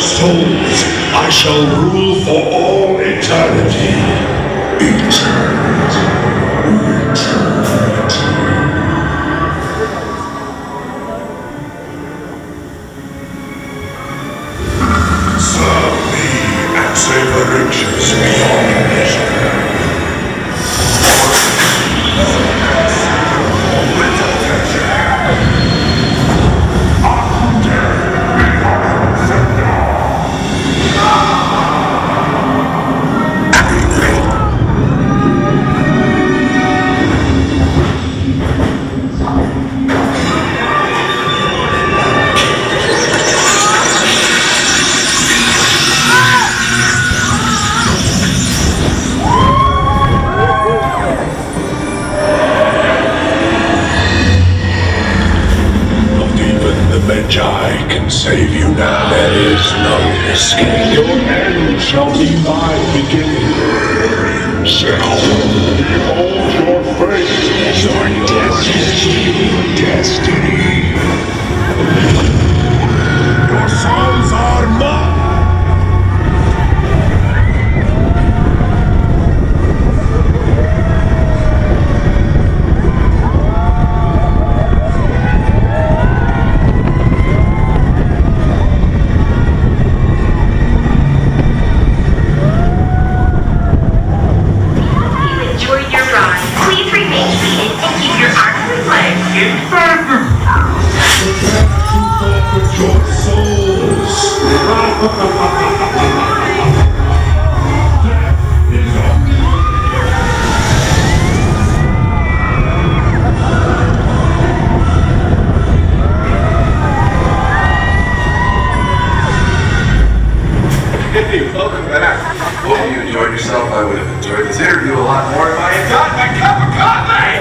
souls, I shall rule for all eternity. Eternity. Eternity. Serve me and save the riches beyond measure. Save you now. There is no escape. Your end shall be my beginning. Your fate. Your destiny. Destiny. Your sons Hope you enjoyed yourself. I would have enjoyed this interview a lot more if I had gotten my cup of coffee.